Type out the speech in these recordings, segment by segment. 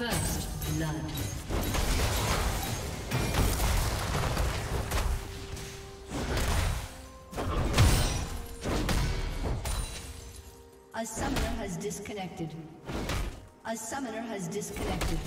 blood. A summoner has disconnected. A summoner has disconnected.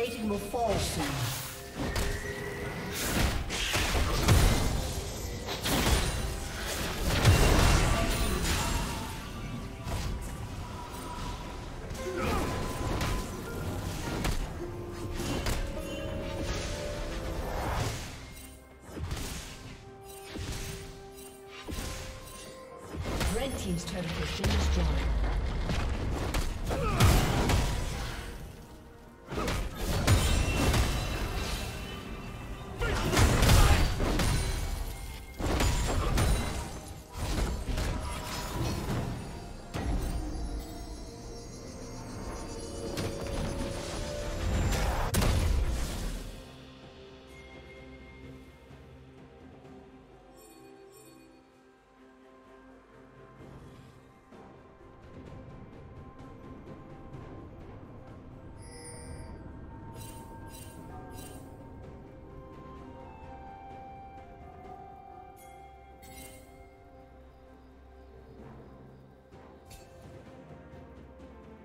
Plating will fall soon. Red Team's turret has been destroyed.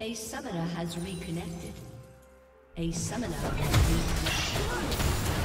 A summoner has reconnected. A summoner has reconnected.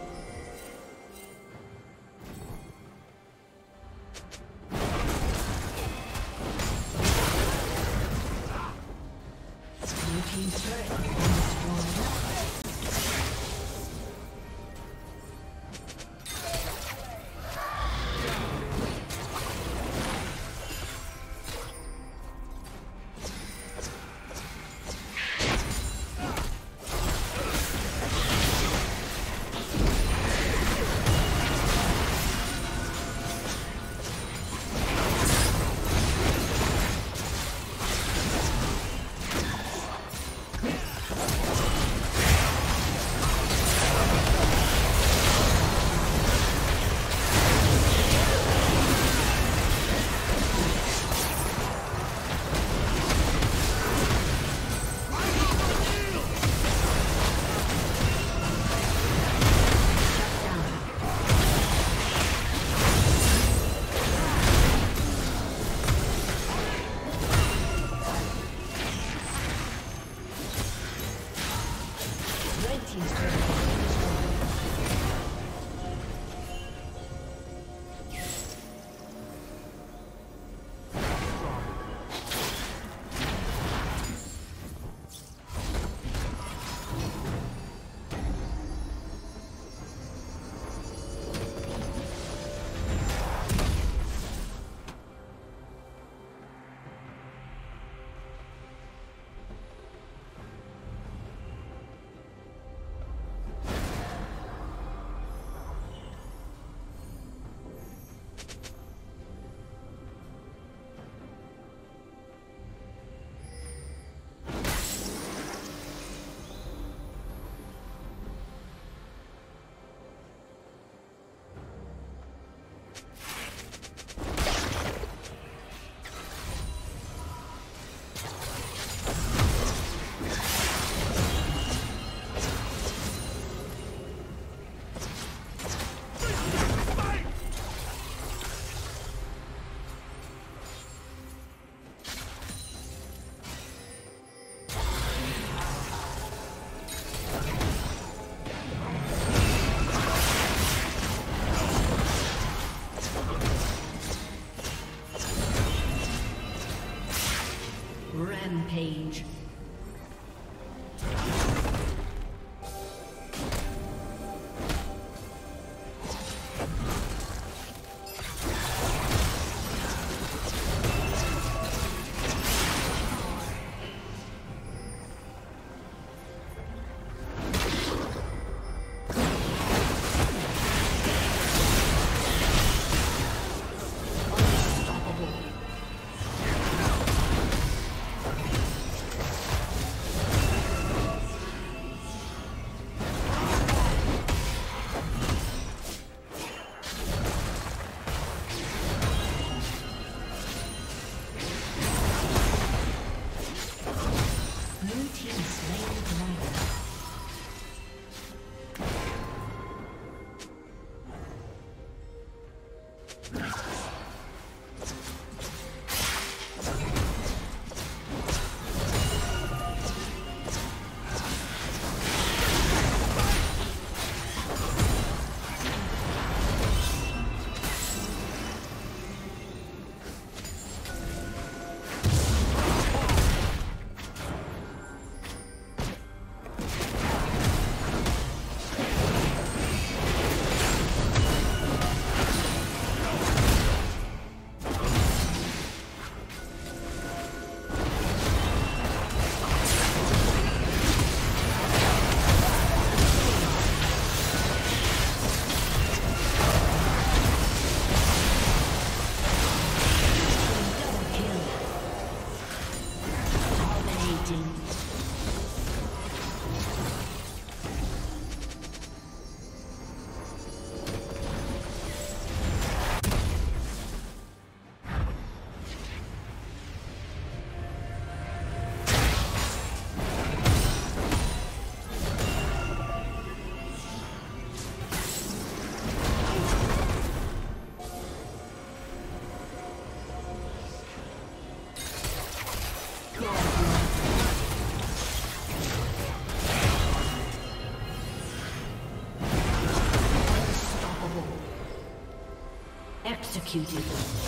Executed.